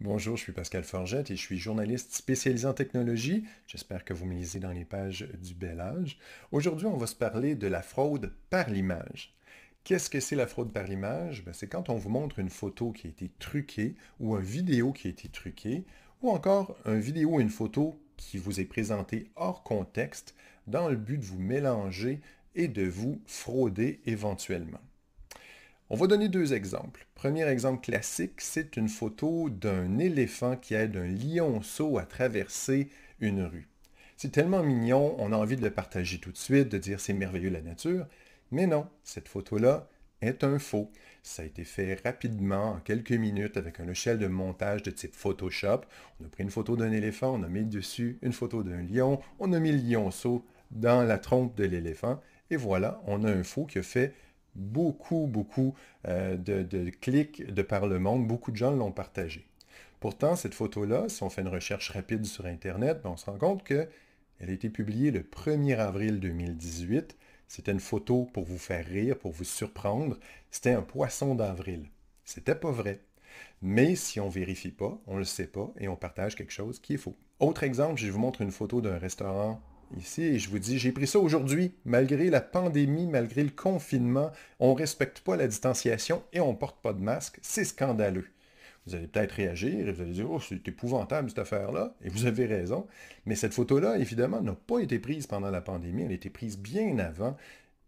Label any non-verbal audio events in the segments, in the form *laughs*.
Bonjour, je suis Pascal Forgette et je suis journaliste spécialisé en technologie. J'espère que vous me lisez dans les pages du bel âge. Aujourd'hui, on va se parler de la fraude par l'image. Qu'est-ce que c'est la fraude par l'image? Ben, c'est quand on vous montre une photo qui a été truquée ou une vidéo qui a été truquée ou encore une vidéo ou une photo qui vous est présentée hors contexte dans le but de vous mélanger et de vous frauder éventuellement. On va donner deux exemples. Premier exemple classique, c'est une photo d'un éléphant qui aide un lionceau à traverser une rue. C'est tellement mignon, on a envie de le partager tout de suite, de dire c'est merveilleux la nature, mais non, cette photo-là est un faux. Ça a été fait rapidement, en quelques minutes, avec un logiciel de montage de type Photoshop. On a pris une photo d'un éléphant, on a mis dessus une photo d'un lion, on a mis le lionceau dans la trompe de l'éléphant, et voilà, on a un faux qui a fait beaucoup, beaucoup euh, de, clics de par le monde. Beaucoup de gens l'ont partagé. Pourtant, cette photo-là, si on fait une recherche rapide sur Internet, ben, on se rend compte qu'elle a été publiée le 1er avril 2018. C'était une photo pour vous faire rire, pour vous surprendre. C'était un poisson d'avril. C'était pas vrai. Mais si on ne vérifie pas, on ne le sait pas et on partage quelque chose qui est faux. Autre exemple, je vous montre une photo d'un restaurant ici je vous dis, j'ai pris ça aujourd'hui, malgré la pandémie, malgré le confinement, on ne respecte pas la distanciation et on ne porte pas de masque. C'est scandaleux. Vous allez peut-être réagir et vous allez dire, oh, c'est épouvantable cette affaire-là, et vous avez raison. Mais cette photo-là, évidemment, n'a pas été prise pendant la pandémie, elle a été prise bien avant,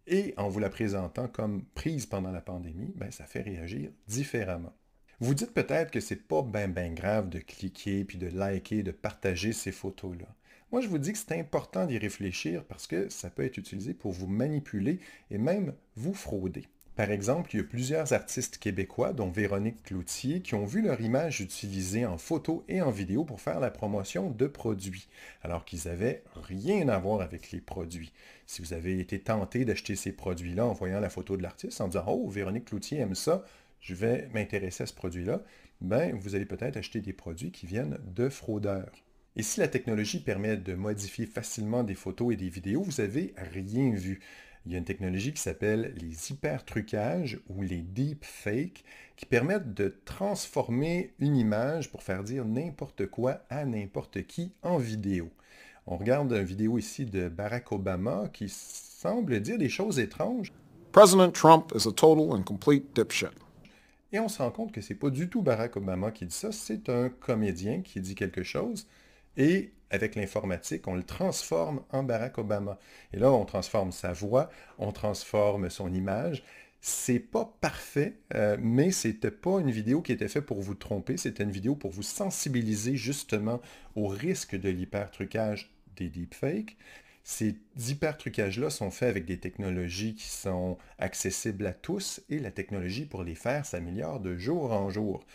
et en vous la présentant comme prise pendant la pandémie, ben, ça fait réagir différemment. Vous dites peut-être que c'est pas bien ben grave de cliquer, puis de liker, de partager ces photos-là. Moi, je vous dis que c'est important d'y réfléchir parce que ça peut être utilisé pour vous manipuler et même vous frauder. Par exemple, il y a plusieurs artistes québécois, dont Véronique Cloutier, qui ont vu leur image utilisée en photo et en vidéo pour faire la promotion de produits, alors qu'ils n'avaient rien à voir avec les produits. Si vous avez été tenté d'acheter ces produits-là en voyant la photo de l'artiste, en disant « Oh, Véronique Cloutier aime ça, je vais m'intéresser à ce produit-là », ben, vous allez peut-être acheter des produits qui viennent de fraudeurs. Et si la technologie permet de modifier facilement des photos et des vidéos, vous n'avez rien vu. Il y a une technologie qui s'appelle les hypertrucages ou les deepfakes qui permettent de transformer une image pour faire dire n'importe quoi à n'importe qui en vidéo. On regarde une vidéo ici de Barack Obama qui semble dire des choses étranges. President Trump is a total and complete dipshit. Et on se rend compte que ce n'est pas du tout Barack Obama qui dit ça, c'est un comédien qui dit quelque chose. Et avec l'informatique, on le transforme en Barack Obama. Et là, on transforme sa voix, on transforme son image. C'est pas parfait, euh, mais c'était pas une vidéo qui était faite pour vous tromper, c'était une vidéo pour vous sensibiliser justement au risque de l'hypertrucage des deepfakes. Ces hypertrucages-là sont faits avec des technologies qui sont accessibles à tous et la technologie pour les faire s'améliore de jour en jour.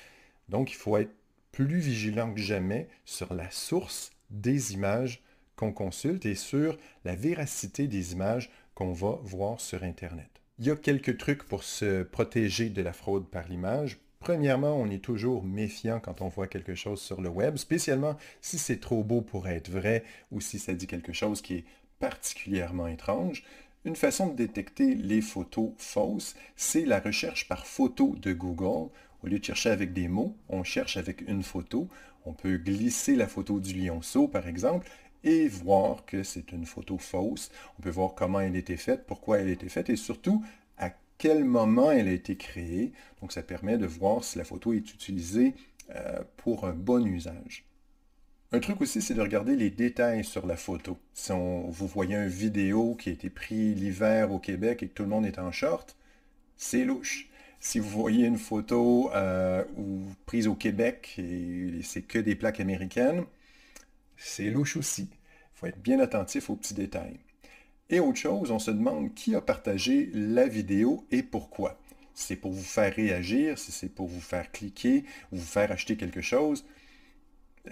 Donc, il faut être plus vigilant que jamais sur la source des images qu'on consulte et sur la véracité des images qu'on va voir sur Internet. Il y a quelques trucs pour se protéger de la fraude par l'image. Premièrement, on est toujours méfiant quand on voit quelque chose sur le web, spécialement si c'est trop beau pour être vrai ou si ça dit quelque chose qui est particulièrement étrange. Une façon de détecter les photos fausses, c'est la recherche par photo de Google au lieu de chercher avec des mots, on cherche avec une photo. On peut glisser la photo du lionceau, par exemple, et voir que c'est une photo fausse. On peut voir comment elle a été faite, pourquoi elle a été faite, et surtout à quel moment elle a été créée. Donc ça permet de voir si la photo est utilisée euh, pour un bon usage. Un truc aussi, c'est de regarder les détails sur la photo. Si vous voyez une vidéo qui a été prise l'hiver au Québec et que tout le monde est en short, c'est louche. Si vous voyez une photo euh, prise au Québec et c'est que des plaques américaines, c'est louche aussi. Il faut être bien attentif aux petits détails. Et autre chose, on se demande qui a partagé la vidéo et pourquoi. Si c'est pour vous faire réagir, si c'est pour vous faire cliquer ou vous faire acheter quelque chose,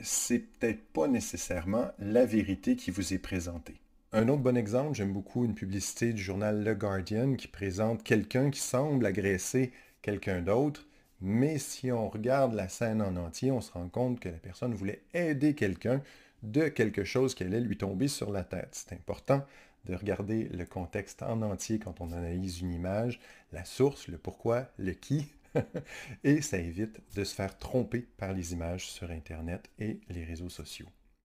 c'est peut-être pas nécessairement la vérité qui vous est présentée. Un autre bon exemple, j'aime beaucoup une publicité du journal Le Guardian qui présente quelqu'un qui semble agresser quelqu'un d'autre, mais si on regarde la scène en entier, on se rend compte que la personne voulait aider quelqu'un de quelque chose qui allait lui tomber sur la tête. C'est important de regarder le contexte en entier quand on analyse une image, la source, le pourquoi, le qui, *laughs* et ça évite de se faire tromper par les images sur Internet et les réseaux sociaux.